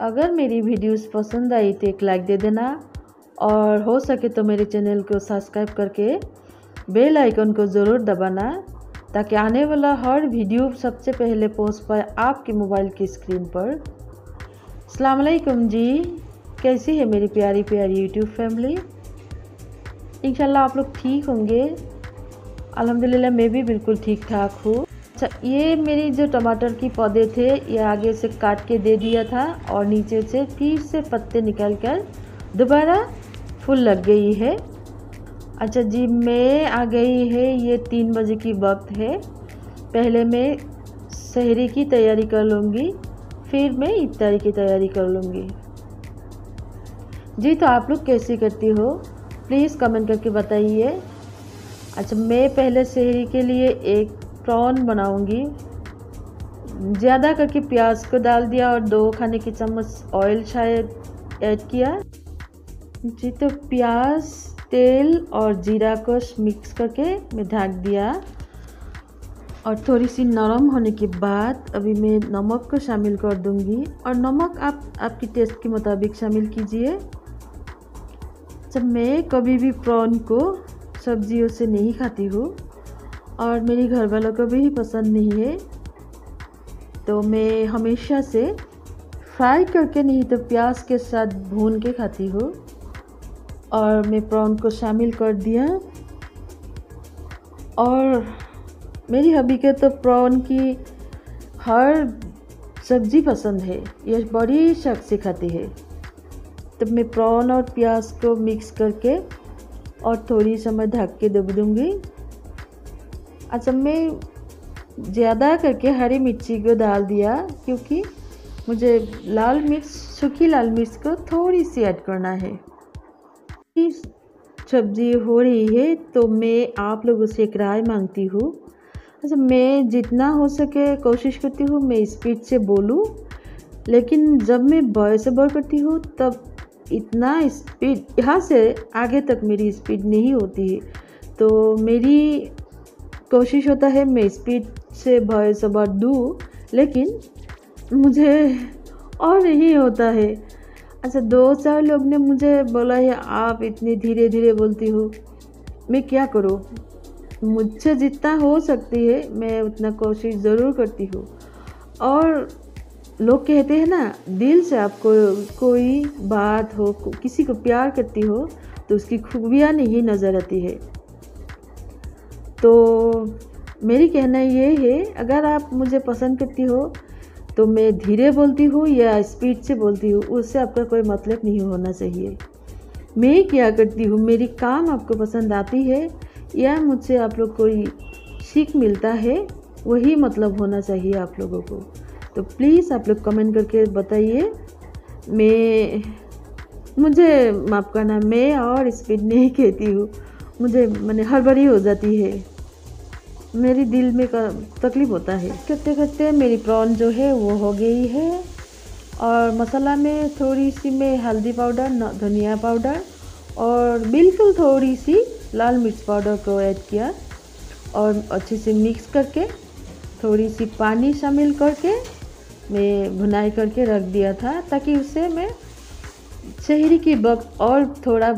अगर मेरी वीडियोस पसंद आई तो एक लाइक दे देना और हो सके तो मेरे चैनल को सब्सक्राइब करके बेल आइकन को ज़रूर दबाना ताकि आने वाला हर वीडियो सबसे पहले पोस्ट पाए आपके मोबाइल की स्क्रीन पर। अलकुम जी। कैसी है मेरी प्यारी प्यारी यूट्यूब फैमिली इंशाल्लाह आप लोग ठीक होंगे। अल्हम्दुलिल्लाह मैं भी बिल्कुल ठीक ठाक हूँ। अच्छा ये मेरी जो टमाटर की पौधे थे, ये आगे से काट के दे दिया था और नीचे से फिर से पत्ते निकाल कर दोबारा फूल लग गई है। अच्छा जी, मैं आ गई है, ये तीन बजे की वक्त है। पहले मैं शहरी की तैयारी कर लूँगी, फिर मैं इफ्तारी की तैयारी कर लूँगी। जी तो आप लोग कैसे करती हो? प्लीज़ कमेंट करके बताइए। अच्छा मैं पहले शहरी के लिए एक प्रॉन बनाऊँगी ज़्यादा करके प्याज को डाल दिया और दो खाने की चम्मच ऑयल शायद ऐड किया जी तो प्याज तेल और जीरा को मिक्स करके मैं ढक दिया और थोड़ी सी नरम होने के बाद अभी मैं नमक को शामिल कर दूँगी और नमक आप आपकी टेस्ट के मुताबिक शामिल कीजिए जब मैं कभी भी प्रॉन को सब्जियों से नहीं खाती हूँ और मेरे घर वालों को भी पसंद नहीं है। तो मैं हमेशा से फ्राई करके नहीं तो प्याज के साथ भून के खाती हूँ। और मैं प्रॉन को शामिल कर दिया। और मेरी हबी के तो प्रॉन की हर सब्ज़ी पसंद है। यह बड़ी शक से खाती है। तब मैं प्रॉन और प्याज को मिक्स करके और थोड़ी समय ढक के दब दूँगी। अच्छा मैं ज़्यादा करके हरी मिर्ची को डाल दिया, क्योंकि मुझे लाल मिर्च, सूखी लाल मिर्च को थोड़ी सी ऐड करना है। सब्ज़ी हो रही है तो मैं आप लोगों से एक राय मांगती हूँ। अच्छा मैं जितना हो सके कोशिश करती हूँ, मैं स्पीड से बोलूँ, लेकिन जब मैं बॉय से बॉय करती हूँ, तब इतना स्पीड, यहाँ से आगे तक मेरी स्पीड नहीं होती है। तो मेरी कोशिश होता है मैं स्पीड से भय सबर दूँ, लेकिन मुझे और नहीं होता है। अच्छा दो चार लोग ने मुझे बोला है आप इतनी धीरे धीरे बोलती हो। मैं क्या करूँ? मुझसे जितना हो सकती है, मैं उतना कोशिश ज़रूर करती हूँ। और लोग कहते हैं ना, दिल से आपको कोई बात हो, किसी को प्यार करती हो तो उसकी खूबियाँ नहीं नज़र आती है। तो मेरी कहना ये है, अगर आप मुझे पसंद करती हो तो मैं धीरे बोलती हूँ या स्पीड से बोलती हूँ, उससे आपका कोई मतलब नहीं होना चाहिए। मैं क्या करती हूँ, मेरी काम आपको पसंद आती है या मुझसे आप लोग कोई सीख मिलता है, वही मतलब होना चाहिए आप लोगों को। तो प्लीज़ आप लोग कमेंट करके बताइए। मैं, मुझे माफ़ करना, मैं और स्पीड नहीं कहती हूँ। मुझे, मैंने हड़बड़ी हो जाती है। मेरी दिल में तकलीफ़ होता है। करते करते मेरी प्रॉन जो है, वो हो गई है। और मसाला में थोड़ी सी मैं हल्दी पाउडर धनिया पाउडर और बिल्कुल थोड़ी सी लाल मिर्च पाउडर को ऐड किया और अच्छे से मिक्स करके थोड़ी सी पानी शामिल करके मैं भुनाई करके रख दिया था ताकि उसे मैं शहरी की वक्त और थोड़ा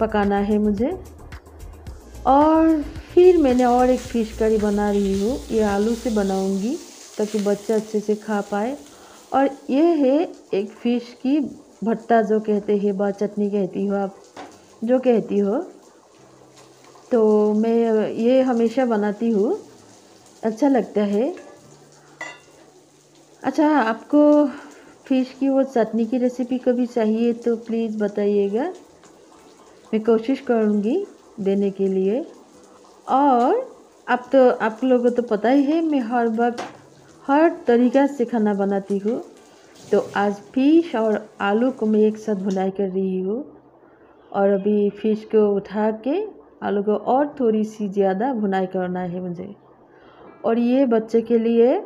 पकाना है मुझे। और फिर मैंने और एक फ़िश करी बना रही हूँ। ये आलू से बनाऊँगी ताकि बच्चा अच्छे से खा पाए। और ये है एक फ़िश की भट्टा जो कहते हैं, बा चटनी कहती हो आप, जो कहती हो। तो मैं ये हमेशा बनाती हूँ। अच्छा लगता है। अच्छा आपको फ़िश की वो चटनी की रेसिपी कभी चाहिए तो प्लीज़ बताइएगा। मैं कोशिश करूँगी देने के लिए। और अब तो आप लोगों को तो पता ही है, मैं हर वक्त हर तरीक़ा से खाना बनाती हूँ। तो आज फ़िश और आलू को मैं एक साथ भुनाई कर रही हूँ। और अभी फ़िश को उठा के आलू को और थोड़ी सी ज़्यादा भुनाई करना है मुझे। और ये बच्चे के लिए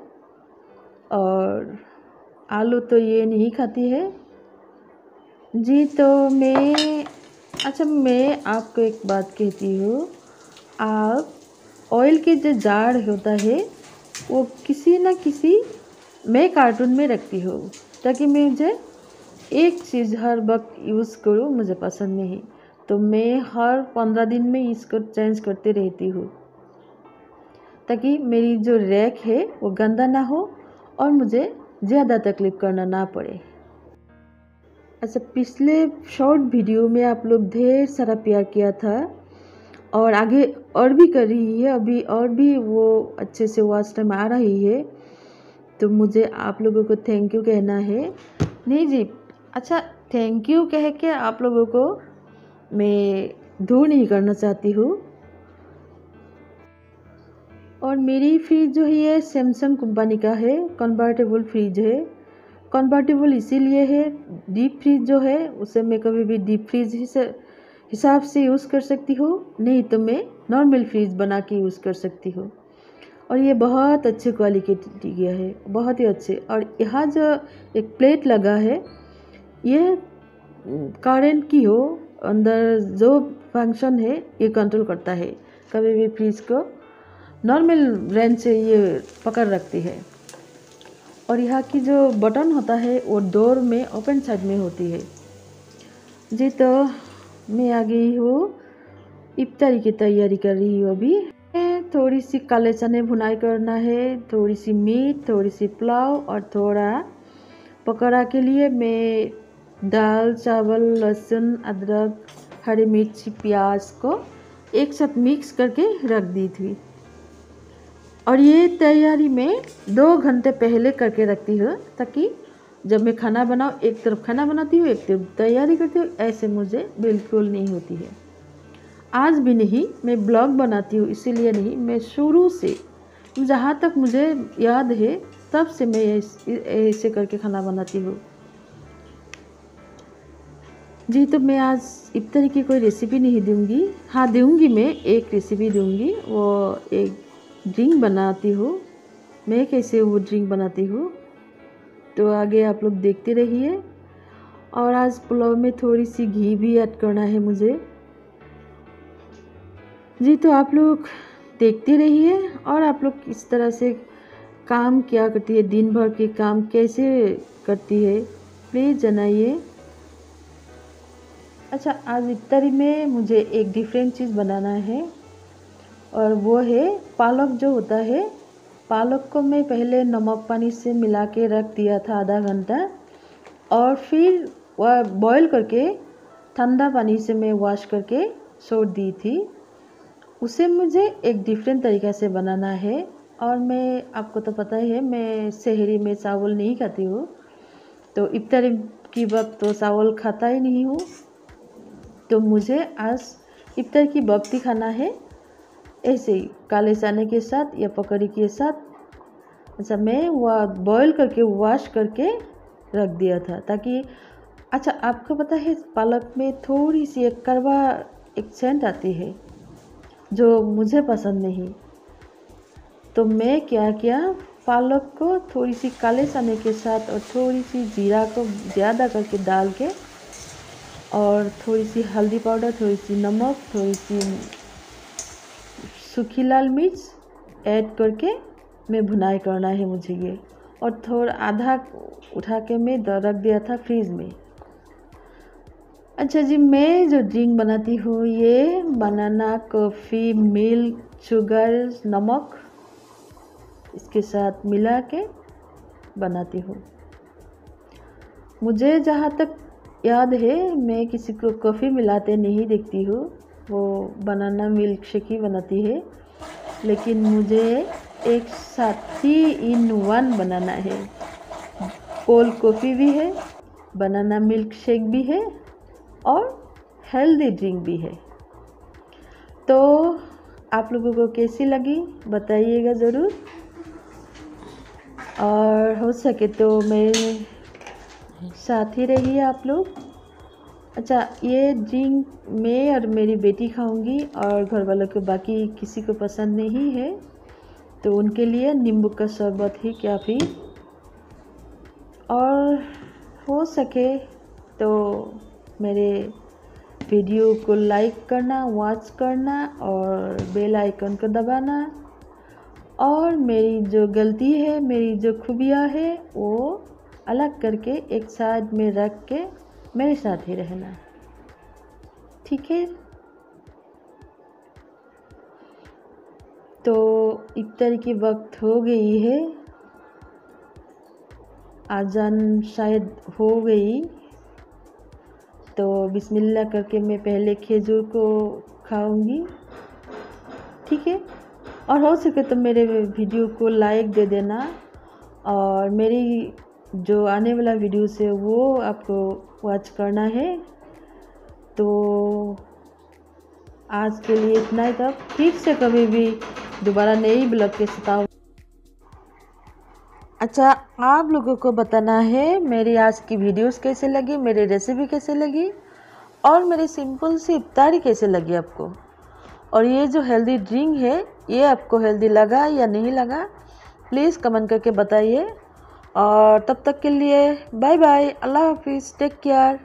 और आलू तो ये नहीं खाती है। जी तो मैं अच्छा मैं आपको एक बात कहती हूँ। आप ऑयल के जो जार होता है, वो किसी न किसी मैं कार्टून में रखती हूँ, ताकि मैं मुझे एक चीज़ हर वक्त यूज़ करूँ, मुझे पसंद नहीं। तो मैं हर पंद्रह दिन में इसको चेंज करते रहती हूँ, ताकि मेरी जो रैक है, वो गंदा ना हो और मुझे ज़्यादा तकलीफ़ करना ना पड़े। अच्छा पिछले शॉर्ट वीडियो में आप लोग ढेर सारा प्यार किया था। और आगे और भी कर रही है, अभी और भी वो अच्छे से वॉच टाइम आ रही है। तो मुझे आप लोगों को थैंक यू कहना है। नहीं जी अच्छा थैंक यू कह के आप लोगों को मैं दूर नहीं करना चाहती हूँ। और मेरी फ्रिज जो है सैमसंग कंपनी का है कन्वर्टेबल फ्रिज है। कन्वर्टेबल इसीलिए है डीप फ्रिज जो है, उसे मैं कभी भी डीप फ्रिज हिसाब से यूज़ कर सकती हूँ, नहीं तो मैं नॉर्मल फ्रिज बना के यूज़ कर सकती हूँ। और ये बहुत अच्छे क्वालिटी का है, बहुत ही अच्छे। और यहाँ जो एक प्लेट लगा है, ये करेंट की हो, अंदर जो फ़ंक्शन है, ये कंट्रोल करता है। कभी भी फ्रिज को नॉर्मल रेंज से ये पकड़ रखती है। और यहाँ की जो बटन होता है, वो डोर में ओपन साइड में होती है। जी तो मैं आ गई हूँ। इफ्तारी की तैयारी कर रही हूँ अभी। थोड़ी सी काले चने भुनाई करना है थोड़ी सी मीट थोड़ी सी पुलाव और थोड़ा पकौड़ा के लिए मैं दाल, चावल, लहसुन, अदरक, हरी मिर्ची, प्याज को एक साथ मिक्स करके रख दी थी। और ये तैयारी मैं दो घंटे पहले करके रखती हूँ ताकि जब मैं खाना बनाऊँ, एक तरफ़ खाना बनाती हूँ, एक तरफ़ तैयारी करती हूँ, ऐसे मुझे बिल्कुल नहीं होती है। आज भी नहीं, मैं ब्लॉग बनाती हूँ, इसीलिए नहीं, मैं शुरू से, जहाँ तक मुझे याद है, तब से मैं ऐसे करके खाना बनाती हूँ। जी तो मैं आज इफ्तारी की कोई रेसिपी नहीं दूँगी। हाँ दूँगी मैं, एक रेसिपी दूँगी, वो एक ड्रिंक बनाती हूँ। मैं कैसे वो ड्रिंक बनाती हूँ? तो आगे आप लोग देखते रहिए। और आज पुलाव में थोड़ी सी घी भी ऐड करना है मुझे। जी तो आप लोग देखते रहिए और आप लोग इस तरह से काम क्या करती है दिन भर के काम कैसे करती है, प्लीज़ जनाइए। अच्छा आज इफ्तारी में मुझे एक डिफरेंट चीज़ बनाना है और वो है पालक जो होता है पालक को मैं पहले नमक पानी से मिला के रख दिया था आधा घंटा, और फिर वह बॉईल करके, ठंडा पानी से मैं वॉश करके छोड़ दी थी। उसे मुझे एक डिफरेंट तरीक़ा से बनाना है, और मैं, आपको तो पता ही है, मैं शहरी में चावल नहीं खाती हूँ तो इफ्तारी की वक्त तो चावल खाता ही नहीं हूँ। तो मुझे आज इफ्तार की वक्त ही खाना है। ऐसे ही काले चने के साथ या पकौड़ी के साथ अच्छा मैं वह बॉईल करके वॉश करके रख दिया था ताकि अच्छा आपको पता है पालक में थोड़ी सी एक करवा एक सेंट आती है जो मुझे पसंद नहीं। तो मैं क्या किया, पालक को थोड़ी सी काले चने के साथ और थोड़ी सी जीरा को ज़्यादा करके डाल के और थोड़ी सी हल्दी पाउडर थोड़ी सी नमक थोड़ी सी सूखी लाल मिर्च ऐड करके मैं भुनाई करना है मुझे ये। और थोड़ा आधा उठा के मैं रख दिया था फ्रीज में। अच्छा जी, मैं जो ड्रिंक बनाती हूँ, ये बनाना, कॉफ़ी, मिल्क, शुगर, नमक, इसके साथ मिला के बनाती हूँ। मुझे जहाँ तक याद है, मैं किसी को कॉफ़ी मिलाते नहीं देखती हूँ। वो बनाना मिल्क शेक ही बनाती है। लेकिन मुझे एक साथी इन वन बनाना है। कोल्ड कॉफ़ी भी है, बनाना मिल्क शेक भी है और हेल्दी ड्रिंक भी है। तो आप लोगों को कैसी लगी बताइएगा ज़रूर। और हो सके तो मेरे साथ ही रहिए आप लोग। अच्छा ये ड्रिंक मैं और मेरी बेटी खाऊँगी और घर वालों को बाकी किसी को पसंद नहीं है तो उनके लिए नींबू का शरबत ही क्या फिर और हो सके तो मेरे वीडियो को लाइक करना वॉच करना और बेल आइकन को दबाना। और मेरी जो गलती है, मेरी जो खूबियाँ है, वो अलग करके एक साइड में रख के मेरे साथ ही रहना। ठीक है? तो इफ्तार की वक्त हो गई है। आजान शायद हो गई। तो बिस्मिल्लाह करके मैं पहले खेजूर को खाऊँगी। ठीक है? और हो सके तो मेरे वीडियो को लाइक दे देना। और मेरी जो आने वाला वीडियोस है वो आपको वॉच करना है। तो आज के लिए इतना ही तब फिर से कभी भी दोबारा नई ब्लॉग के सताओ अच्छा आप लोगों को बताना है, मेरी आज की वीडियोस कैसे लगी, मेरी रेसिपी कैसे लगी, और मेरी सिंपल सी इफ्तारी कैसे लगी आपको? और ये जो हेल्दी ड्रिंक है, ये आपको हेल्दी लगा या नहीं लगा? प्लीज़ कमेंट करके बताइए। और तब तक के लिए बाय बाय अल्लाह हाफिज़ टेक केयर